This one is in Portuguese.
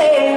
você.